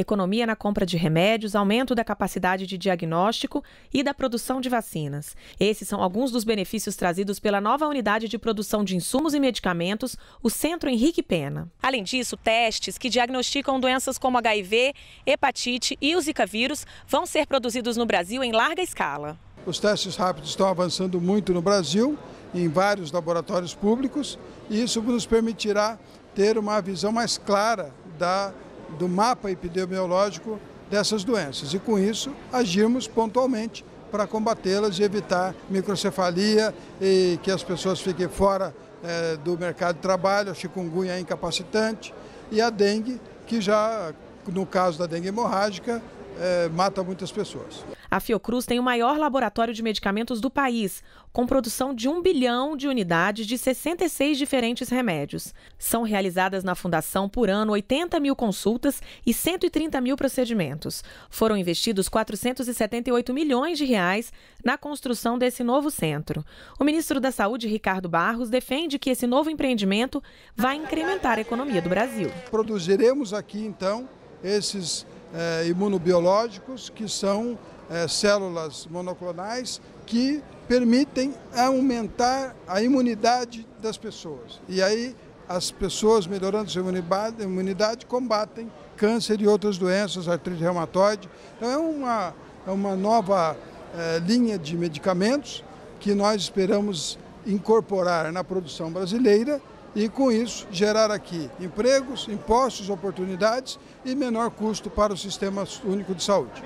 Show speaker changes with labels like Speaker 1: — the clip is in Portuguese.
Speaker 1: economia na compra de remédios, aumento da capacidade de diagnóstico e da produção de vacinas. Esses são alguns dos benefícios trazidos pela nova unidade de produção de insumos e medicamentos, o Centro Henrique Pena. Além disso, testes que diagnosticam doenças como HIV, hepatite e o Zika vírus vão ser produzidos no Brasil em larga escala.
Speaker 2: Os testes rápidos estão avançando muito no Brasil, em vários laboratórios públicos, e isso nos permitirá ter uma visão mais clara da do mapa epidemiológico dessas doenças. E, com isso, agirmos pontualmente para combatê-las e evitar microcefalia e que as pessoas fiquem fora é, do mercado de trabalho, a chikungunya é incapacitante. E a dengue, que já, no caso da dengue hemorrágica, é, mata muitas pessoas.
Speaker 1: A Fiocruz tem o maior laboratório de medicamentos do país, com produção de um bilhão de unidades de 66 diferentes remédios. São realizadas na Fundação por ano 80 mil consultas e 130 mil procedimentos. Foram investidos 478 milhões de reais na construção desse novo centro. O ministro da Saúde, Ricardo Barros, defende que esse novo empreendimento vai incrementar a economia do Brasil.
Speaker 2: Produziremos aqui, então, esses é, imunobiológicos, que são é, células monoclonais que permitem aumentar a imunidade das pessoas. E aí as pessoas melhorando sua imunidade, imunidade combatem câncer e outras doenças, artrite reumatoide. Então é uma, é uma nova é, linha de medicamentos que nós esperamos incorporar na produção brasileira e, com isso, gerar aqui empregos, impostos, oportunidades e menor custo para o Sistema Único de Saúde.